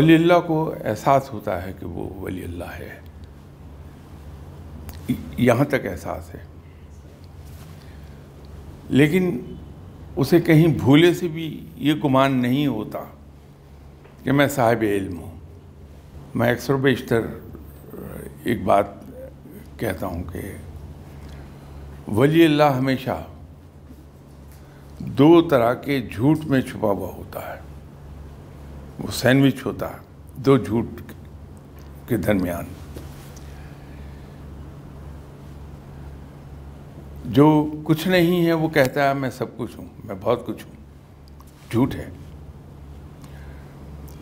वली अल्लाह को एहसास होता है कि वो वली अल्लाह है यहाँ तक एहसास है। लेकिन उसे कहीं भूले से भी ये गुमान नहीं होता कि मैं साहिब इल्म हूँ। मैं अक्सर बेशतर एक बात कहता हूँ कि वली अल्लाह हमेशा दो तरह के झूठ में छुपा हुआ होता है। वो सैंडविच होता है, दो झूठ के दरमियान। जो कुछ नहीं है, वो कहता है, मैं सब कुछ हूँ, मैं बहुत कुछ हूँ। झूठ है।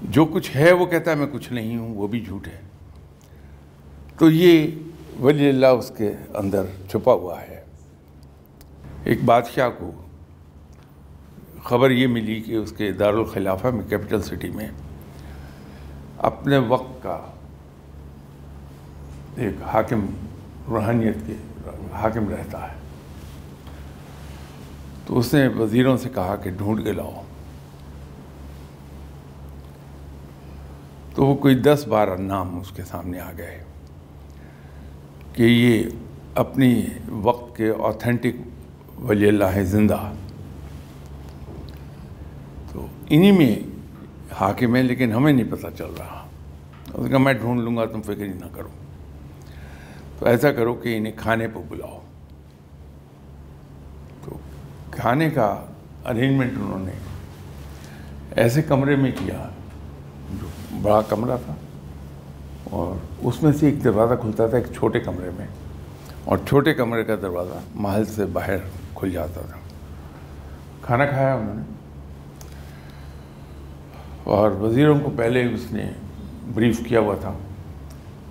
जो कुछ है, वो कहता है, मैं कुछ नहीं हूँ, वो भी झूठ है। तो ये वली उसके अंदर छुपा हुआ है। एक बादशाह को ख़बर ये मिली कि उसके दारुल खिलाफा में कैपिटल सिटी में अपने वक्त का एक हाकिम रूहानियत के हाकिम रहता है। तो उसने वज़ीरों से कहा कि ढूंढ के लाओ। तो वो कोई दस बारह नाम उसके सामने आ गए कि ये अपनी वक्त के ऑथेंटिक वली अल्लाह ज़िंदा तो इन्हीं में हाकिम है, लेकिन हमें नहीं पता चल रहा। उसने कहा, मैं ढूंढ लूँगा, तुम फ़िक्र ही ना करो। तो ऐसा करो कि इन्हें खाने पर बुलाओ। तो खाने का अरेंजमेंट उन्होंने ऐसे कमरे में किया, जो बड़ा कमरा था, और उसमें से एक दरवाज़ा खुलता था, एक छोटे कमरे में, और छोटे कमरे का दरवाज़ा महल से बाहर खुल जाता था। खाना खाया उन्होंने। और वज़ीरों को पहले उसने ब्रीफ किया हुआ था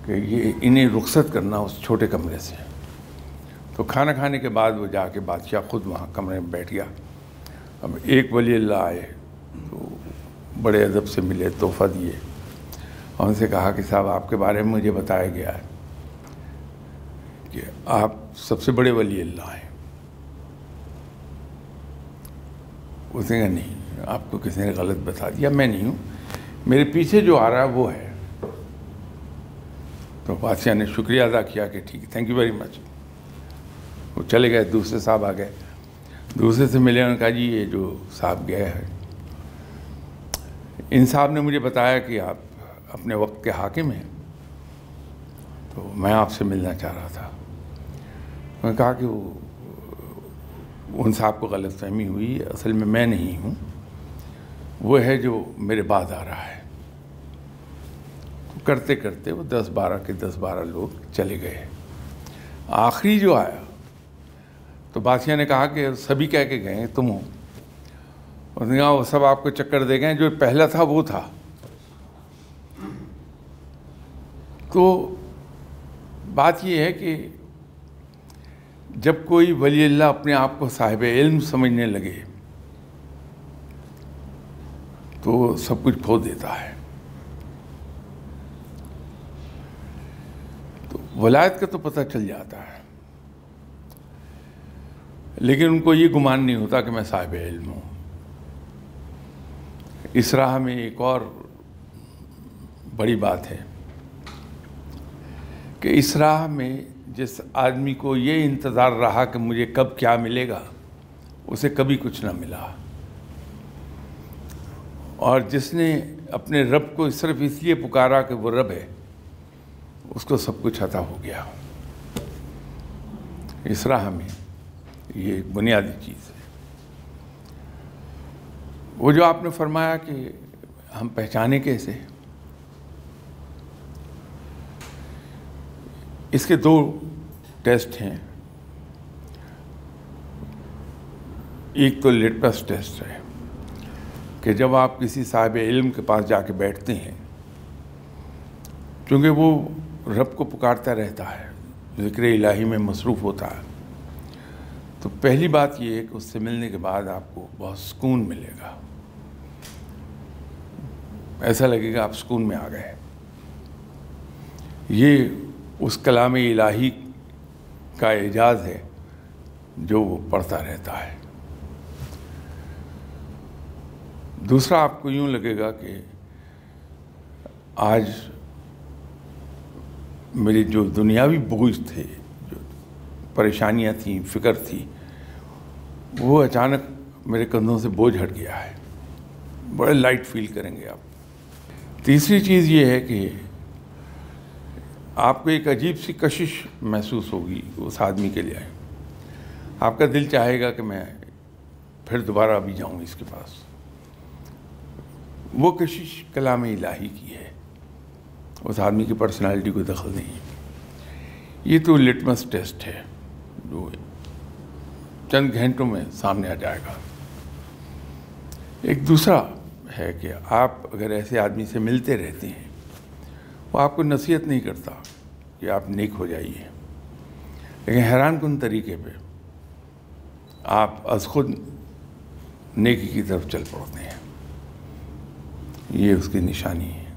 कि ये इन्हें रुखसत करना उस छोटे कमरे से तो खाना खाने के बाद वो जाके बादशाह खुद वहाँ कमरे में बैठ गया। अब एक वली अल्लाह आए तो बड़े अदब से मिले, तोहफ़ा दिए। और उनसे कहा कि साहब, आपके बारे में मुझे बताया गया है कि आप सबसे बड़े वली अल्लाह हैं। उसने कहा, नहीं। आपको किसी ने गलत बता दिया, मैं नहीं हूँ। मेरे पीछे जो आ रहा है वो है। तो बादशाह ने शुक्रिया अदा किया कि ठीक है थैंक यू वेरी मच वो चले गए, दूसरे साहब आ गए। दूसरे से मिले, उन्होंने कहा, जी, ये जो साहब गए हैं, इन साहब ने मुझे बताया कि आप अपने वक्त के हाकिम हैं तो मैं आपसे मिलना चाह रहा था। उन्होंने कहा कि वो, उन साहब को गलत फहमी हुई, असल में मैं नहीं हूँ। वो है जो मेरे बाद आ रहा है। तो करते करते वो दस बारह के दस बारह लोग चले गए। आखिरी जो आया तो बादशाह ने कहा कि सभी कह के गए, तुम हो। उसने कहा, वो सब आपको चक्कर दे गए जो पहला था वो था। तो बात ये है कि जब कोई वली अपने आप को साहिब इल्म समझने लगे तो सब कुछ खो देता है। तो वलायत का तो पता चल जाता है। लेकिन उनको ये गुमान नहीं होता कि मैं साहिब इल्म हूँ। इस राह में एक और बड़ी बात है कि इस राह में जिस आदमी को ये इंतज़ार रहा कि मुझे कब क्या मिलेगा, उसे कभी कुछ ना मिला। और जिसने अपने रब को सिर्फ़ इसलिए पुकारा कि वो रब है, उसको सब कुछ अता हो गया। इस राह में ये एक बुनियादी चीज़ है। वो जो आपने फरमाया कि हम पहचाने कैसे इसके दो टेस्ट हैं। एक तो लिटमस टेस्ट है कि जब आप किसी साहिब इल्म के पास जाके बैठते हैं क्योंकि वो रब को पुकारता रहता है, ज़िक्र इलाही में मसरूफ़ होता है तो पहली बात ये है कि उससे मिलने के बाद आपको बहुत सुकून मिलेगा। ऐसा लगेगा आप सुकून में आ गए। ये उस कलाम इलाही का एजाज़ है जो वो पढ़ता रहता है। दूसरा आपको यूँ लगेगा कि आज मेरे जो दुनियावी बोझ थे, जो परेशानियाँ थी, फ़िक्र थी, वो अचानक मेरे कंधों से बोझ हट गया है। बड़े लाइट फील करेंगे आप। तीसरी चीज़ ये है कि आपको एक अजीब सी कशिश महसूस होगी उस आदमी के लिए। आपका दिल चाहेगा कि मैं फिर दोबारा अभी जाऊँ इसके पास। वो कशिश कलाम इलाही की है। उस आदमी की पर्सनालिटी को दखल नहीं है। ये तो लिटमस टेस्ट है, जो चंद घंटों में सामने आ जाएगा। एक दूसरा है कि आप अगर ऐसे आदमी से मिलते रहते हैं, वो आपको नसीहत नहीं करता कि आप नेक हो जाइए। लेकिन हैरान कन तरीके पे आप अज खुद नेकी की तरफ़ चल पड़ते हैं। ये उसकी निशानी है।